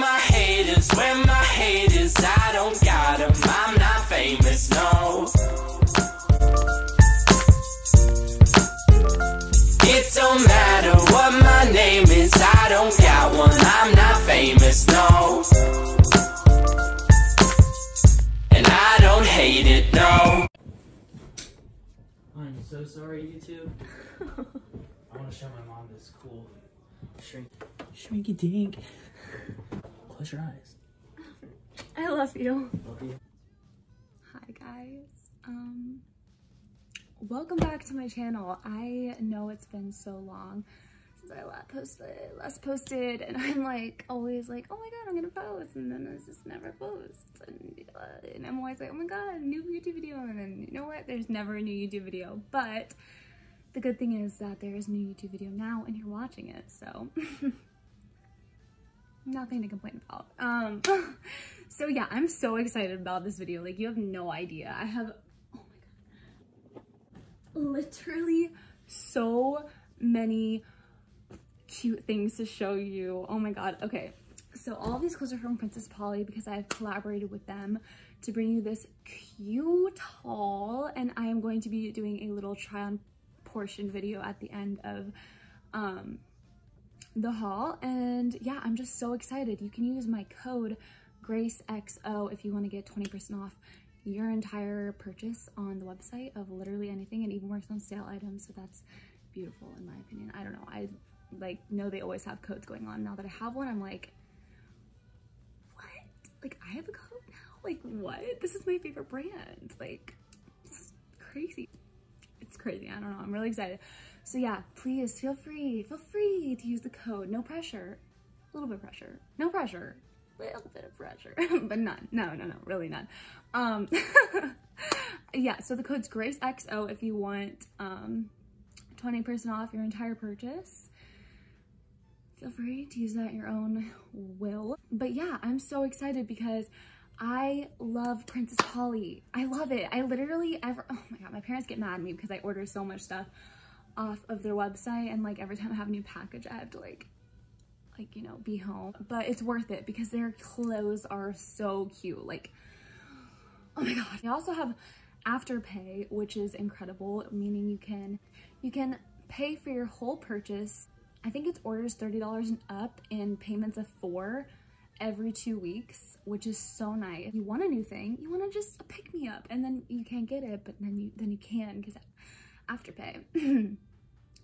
my haters, where my haters, I don't got them, I'm not famous, no. It don't matter what my name is, I don't got one, I'm not famous, no. And I don't hate it, no. I'm so sorry, YouTube. I want to show my mom this cool shrink, shrinky dink. Close your eyes. I love you. Love you. Hi guys. Um welcome back to my channel. I know it's been so long since I last posted last posted and I'm like always like, oh my god, I'm gonna post and then I just never post. And, uh, and I'm always like, oh my god, new YouTube video and then you know what? There's never a new YouTube video. But the good thing is that there is a new YouTube video now and you're watching it, so nothing to complain about. Um, so yeah, I'm so excited about this video. Like you have no idea. I have, oh my God, literally so many cute things to show you. Oh my God. Okay. So all these clothes are from Princess Polly because I've collaborated with them to bring you this cute haul and I am going to be doing a little try on portion video at the end of um, the haul and yeah i'm just so excited. You can use my code gracexo if you want to get 20 percent off your entire purchase on the website of literally anything and even works on sale items so that's beautiful in my opinion. I don't know i like know they always have codes going on. Now that i have one i'm like what? Like i have a code now? Like what? This is my favorite brand. Like it's crazy. It's crazy. I don't know i'm really excited so yeah, please feel free, feel free to use the code. No pressure, a little bit of pressure, no pressure, a little bit of pressure, but none. No, no, no, really none. Um, yeah, so the code's GraceXO if you want um 20% off your entire purchase. Feel free to use that at your own will. But yeah, I'm so excited because I love Princess Polly. I love it. I literally ever, oh my God, my parents get mad at me because I order so much stuff off of their website and like every time I have a new package I have to like like you know be home. But it's worth it because their clothes are so cute. Like oh my god. They also have afterpay which is incredible meaning you can you can pay for your whole purchase. I think it's orders $30 and up in payments of four every two weeks which is so nice. You want a new thing you want to just pick me up and then you can't get it but then you then you can because afterpay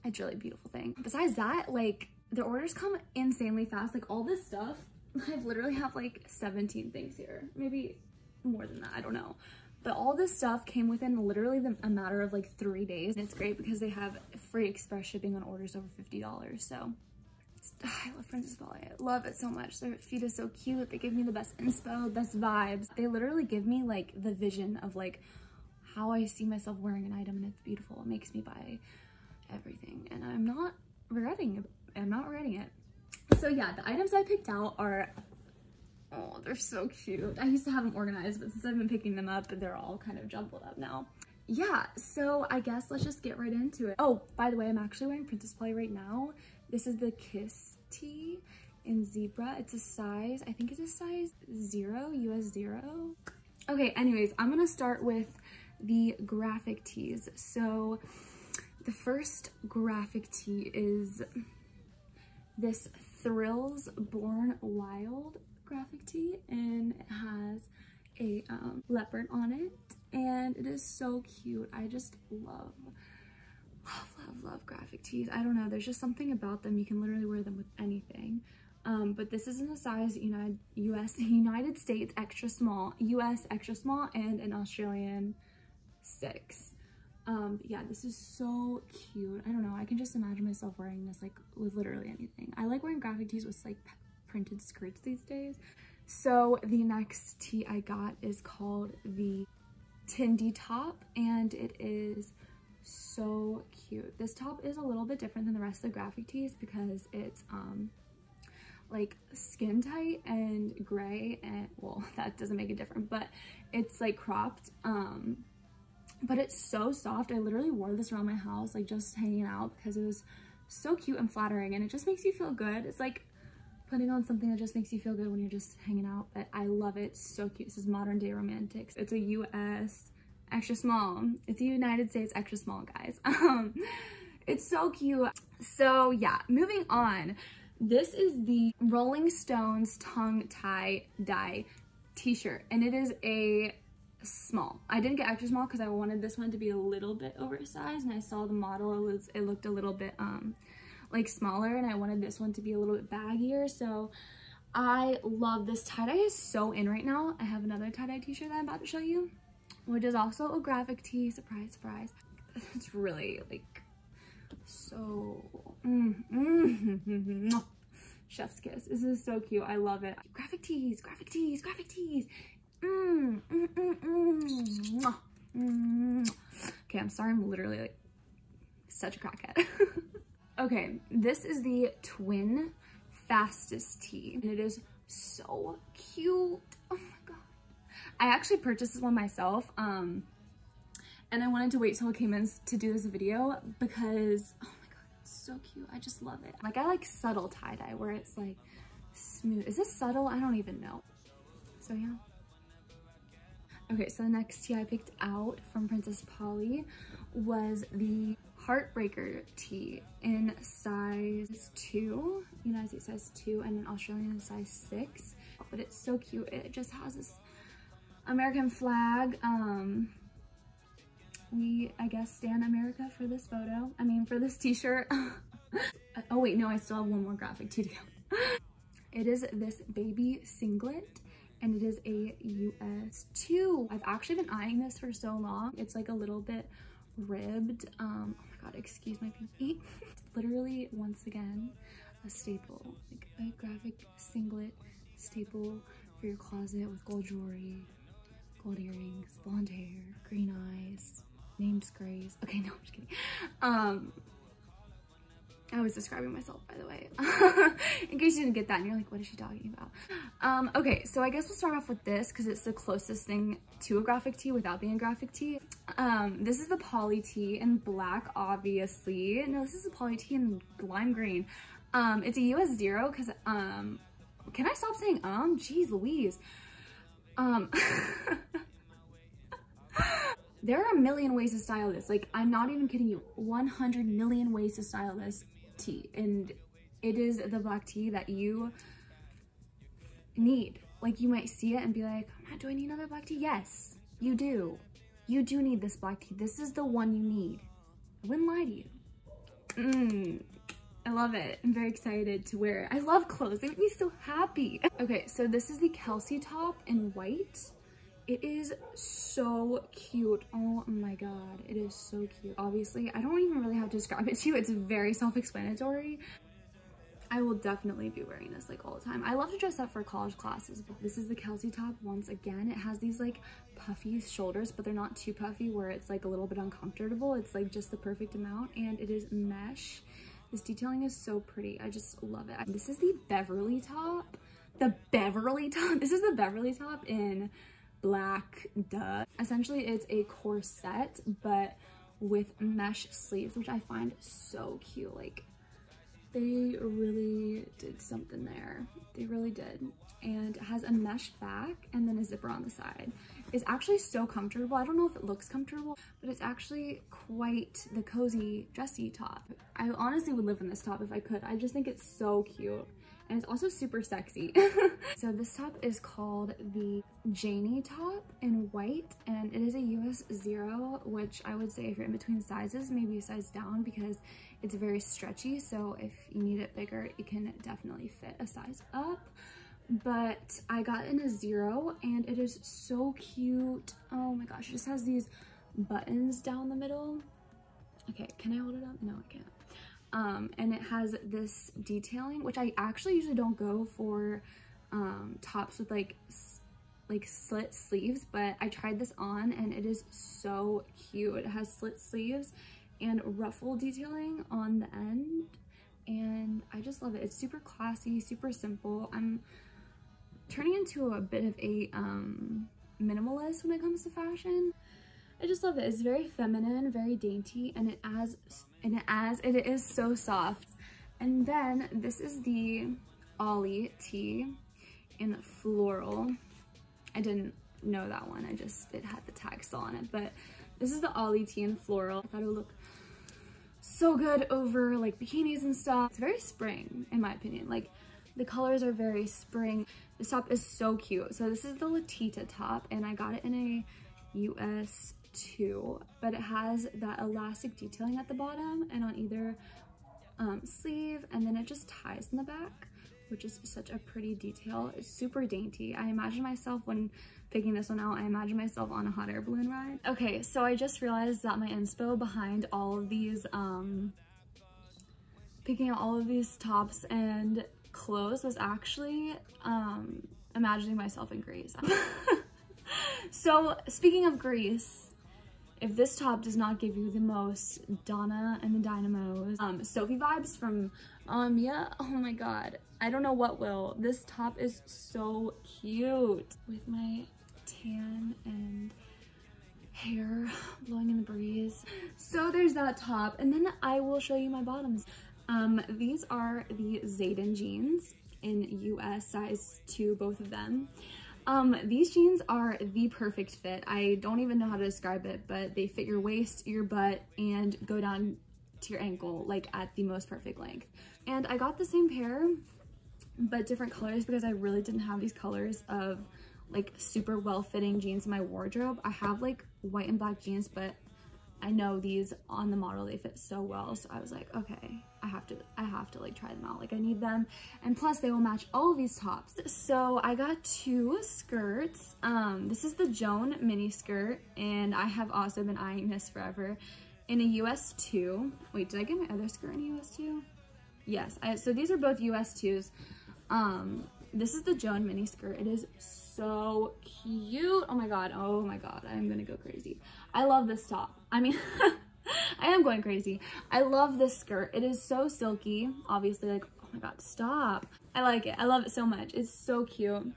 it's really a beautiful thing besides that like the orders come insanely fast like all this stuff i've literally have like 17 things here maybe more than that i don't know but all this stuff came within literally the, a matter of like three days and it's great because they have free express shipping on orders over 50 dollars so I love Princess Polly. I love it so much. Their feet is so cute. They give me the best inspo, best vibes. They literally give me like the vision of like how I see myself wearing an item and it's beautiful. It makes me buy everything and I'm not regretting it. I'm not regretting it. So yeah, the items I picked out are, oh, they're so cute. I used to have them organized, but since I've been picking them up, they're all kind of jumbled up now. Yeah, so I guess let's just get right into it. Oh, by the way, I'm actually wearing Princess Polly right now. This is the Kiss tee in zebra. It's a size, I think it's a size zero, US zero. Okay, anyways, I'm gonna start with the graphic tees. So the first graphic tee is this Thrills Born Wild graphic tee and it has a um, leopard on it and it is so cute. I just love, love, love, love graphic tees. I don't know, there's just something about them. You can literally wear them with anything. Um, but this is in a size United, US, United States extra small, US extra small, and an Australian six. Um, yeah, this is so cute. I don't know. I can just imagine myself wearing this like with literally anything. I like wearing graphic tees with like printed skirts these days. So the next tee I got is called the Tindy top and it is so cute. This top is a little bit different than the rest of the graphic tees because it's um like skin tight and gray and well that doesn't make it different but it's like cropped um but it's so soft. I literally wore this around my house, like just hanging out because it was so cute and flattering and it just makes you feel good. It's like, putting on something that just makes you feel good when you're just hanging out. But I love it. So cute. This is Modern Day Romantics. It's a US extra small. It's a United States extra small, guys. Um, it's so cute. So yeah, moving on. This is the Rolling Stones tongue tie dye t-shirt and it is a small. I didn't get extra small because I wanted this one to be a little bit oversized and I saw the model, it was it looked a little bit um like smaller and I wanted this one to be a little bit baggier. So I love this tie-dye is so in right now. I have another tie-dye t-shirt that I'm about to show you, which is also a graphic tee. Surprise, surprise. It's really like so mm, mm, chef's kiss. This is so cute. I love it. Graphic tees, graphic tees, graphic tees. Mm, mm, mm. Okay, I'm sorry. I'm literally like such a crackhead. okay, this is the twin fastest tee and it is so cute. Oh my god. I actually purchased this one myself. Um, and I wanted to wait till it came in to do this video because, oh my god, it's so cute. I just love it. Like, I like subtle tie-dye where it's like smooth. Is this subtle? I don't even know. So yeah. Okay, so the next tee I picked out from Princess Polly was the Heartbreaker tee in size 2, United States size 2, and then Australian size 6. But it's so cute. It just has this American flag. Um, we, I guess, stand America for this photo. I mean, for this t-shirt. oh wait, no, I still have one more graphic tee to go. it is this baby singlet and it is a US 2. I've actually been eyeing this for so long. It's like a little bit ribbed. Um, oh my God, excuse my pinky. Literally, once again, a staple, like a graphic singlet staple for your closet with gold jewelry, gold earrings, blonde hair, green eyes, name's Grace. Okay, no, I'm just kidding. Um, I was describing myself, by the way, in case you didn't get that and you're like, what is she talking about? Um, okay, so I guess we'll start off with this because it's the closest thing to a graphic tee without being a graphic tee. Um, this is the Polly tee in black, obviously. No, this is the Polly tee in lime green. Um, it's a US zero because, um, can I stop saying um? Jeez Louise. Um, there are a million ways to style this. Like, I'm not even kidding you. 100 million ways to style this tee. And it is the black tee that you need. Like, you might see it and be like, do I need another black tee? Yes, you do. You do need this black tee. This is the one you need. I wouldn't lie to you. Mmm. I love it. I'm very excited to wear it. I love clothes. They make me so happy. Okay, so this is the Kelsey top in white. It is so cute. Oh my god, it is so cute. Obviously, I don't even really have to describe it to you. It's very self-explanatory. I will definitely be wearing this like all the time. I love to dress up for college classes, but this is the Kelsey top once again. It has these like puffy shoulders, but they're not too puffy where it's like a little bit uncomfortable. It's like just the perfect amount and it is mesh. This detailing is so pretty. I just love it. This is the Beverly top. The Beverly top. This is the Beverly top in black duh. Essentially, it's a corset, but with mesh sleeves, which I find so cute. Like, they really did something there. They really did. And it has a mesh back and then a zipper on the side. It's actually so comfortable. I don't know if it looks comfortable, but it's actually quite the cozy dressy top. I honestly would live in this top if I could. I just think it's so cute and it's also super sexy. so this top is called the Janie top in white and it is a US zero, which I would say if you're in between sizes, maybe a size down because it's very stretchy. So if you need it bigger, it can definitely fit a size up. But I got in a zero and it is so cute. Oh my gosh, it just has these buttons down the middle. Okay, can I hold it up? No, I can't. Um, and it has this detailing, which I actually usually don't go for um, tops with like like slit sleeves, but I tried this on and it is so cute. It has slit sleeves and ruffle detailing on the end and I just love it. It's super classy, super simple. I'm turning into a bit of a um, minimalist when it comes to fashion. I just love it. It's very feminine, very dainty, and it as and it as it is so soft. And then this is the Olly T in floral. I didn't know that one. I just, it had the tag still on it. But this is the Olly T in floral. I thought it would look so good over like bikinis and stuff. It's very spring in my opinion. Like the colors are very spring. This top is so cute. So this is the Latita top and I got it in a US 2, but it has that elastic detailing at the bottom and on either um, sleeve and then it just ties in the back which is such a pretty detail. It's super dainty. I imagine myself when picking this one out, I imagine myself on a hot air balloon ride. Okay, so I just realized that my inspo behind all of these, um, picking out all of these tops and clothes was actually um, imagining myself in Greece. so speaking of Greece, if this top does not give you the most Donna and the Dynamos, um, Sophie vibes from um, yeah, oh my god. I don't know what will. This top is so cute with my tan and hair blowing in the breeze. So there's that top and then I will show you my bottoms. Um, these are the Zaiden jeans in US size 2, both of them. Um, these jeans are the perfect fit. I don't even know how to describe it, but they fit your waist, your butt, and go down to your ankle, like at the most perfect length. And I got the same pair, but different colors because I really didn't have these colors of like super well-fitting jeans in my wardrobe. I have like white and black jeans, but I know these on the model, they fit so well. So I was like, okay, I have to, I have to like try them out. Like I need them. And plus they will match all of these tops. So I got two skirts. Um, this is the Joan mini skirt and I have also been eyeing this forever in a US 2. Wait, did I get my other skirt in a US 2? Yes, I, so these are both US 2s. Um, this is the Joan mini skirt. It is so cute. Oh my god. Oh my god. I'm gonna go crazy. I love this top. I mean, I am going crazy. I love this skirt. It is so silky. Obviously, like, oh my god, stop. I like it. I love it so much. It's so cute.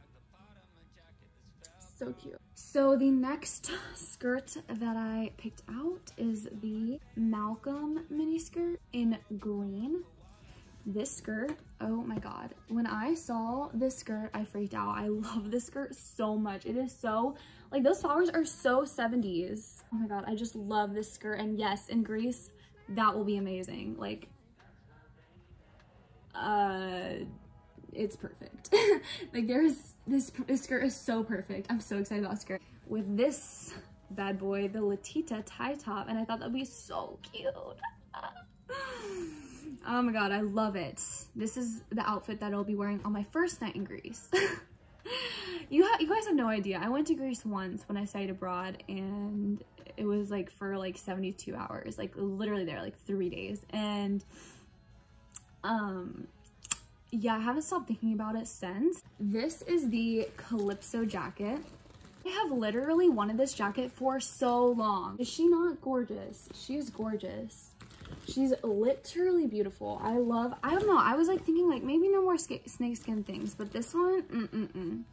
So cute. So the next skirt that I picked out is the Malcolm mini skirt in green this skirt. Oh my god. When i saw this skirt i freaked out. I love this skirt so much. It is so like those flowers are so 70s oh my god i just love this skirt. And yes in greece that will be amazing. Like uh it's perfect. Like there's this this skirt is so perfect. I'm so excited about skirt. With this bad boy the latita tie top. And i thought that'd be so cute Oh my god, I love it. This is the outfit that I'll be wearing on my first night in Greece. you, you guys have no idea. I went to Greece once when I studied abroad and it was like for like 72 hours, like literally there, like three days. And um, yeah, I haven't stopped thinking about it since. This is the Calypso jacket. I have literally wanted this jacket for so long. Is she not gorgeous? She is gorgeous. She's literally beautiful. I love, I don't know, I was like thinking like maybe no more snake skin things, but this one, mm-mm-mm.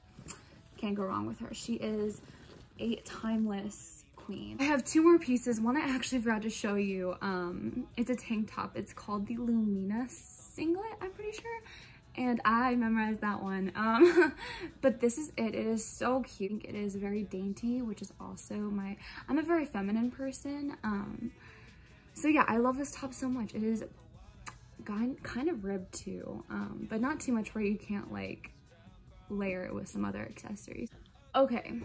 Can't go wrong with her. She is a timeless queen. I have two more pieces. One I actually forgot to show you. Um, it's a tank top. It's called the Lumina singlet, I'm pretty sure. And I memorized that one. Um, but this is it. It is so cute. It is very dainty, which is also my, I'm a very feminine person. Um, so yeah, I love this top so much. It is kind of ribbed too, um, but not too much where you can't like layer it with some other accessories. Okay,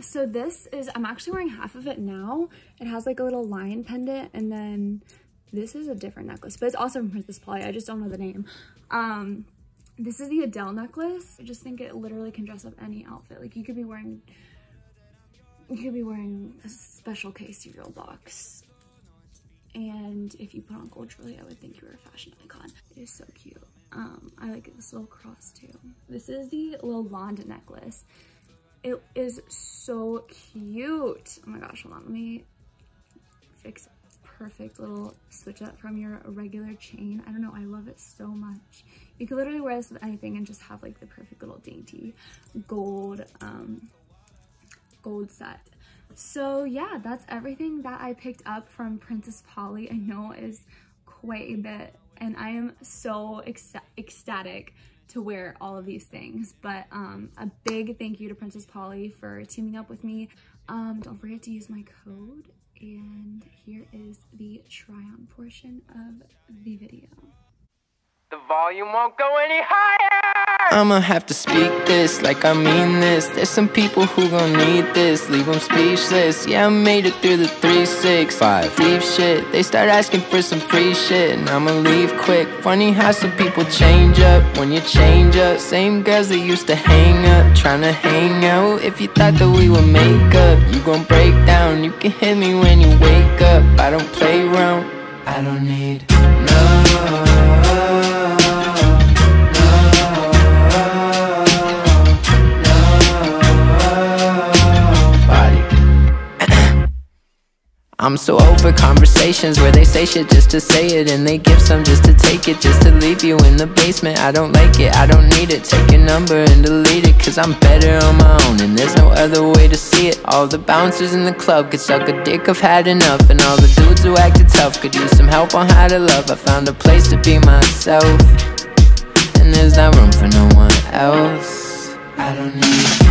so this is, I'm actually wearing half of it now. It has like a little lion pendant and then this is a different necklace, but it's also from Princess Polly. I just don't know the name. Um, this is the Adele necklace. I just think it literally can dress up any outfit. Like you could be wearing, you could be wearing a special K cereal box and if you put on gold jewelry, I would think you were a fashion icon. It is so cute. Um, I like this little cross too. This is the Lolanda necklace. It is so cute. Oh my gosh, hold on, let me fix it. Perfect little switch up from your regular chain. I don't know, I love it so much. You could literally wear this with anything and just have like the perfect little dainty gold, um, gold set. So yeah, that's everything that I picked up from Princess Polly. I know is quite a bit and I am so ecstatic to wear all of these things. But um, a big thank you to Princess Polly for teaming up with me. Um, don't forget to use my code. And here is the try on portion of the video. The volume won't go any higher. I'ma have to speak this like I mean this. There's some people who gon' need this, leave them speechless. Yeah, I made it through the 3 6 5 deep shit. They start asking for some free shit, and I'ma leave quick. Funny how some people change up when you change up. Same girls that used to hang up, tryna hang out. If you thought that we would make up, you gon' break down. You can hit me when you wake up. I don't play around, I don't need no. I'm so over conversations where they say shit just to say it And they give some just to take it, just to leave you in the basement. I don't like it, I don't need it, take a number and delete it Cause I'm better on my own and there's no other way to see it. All the bouncers in the club could suck a dick, I've had enough. And all the dudes who acted tough could use some help on how to love. I found a place to be myself And there's not room for no one else. I don't need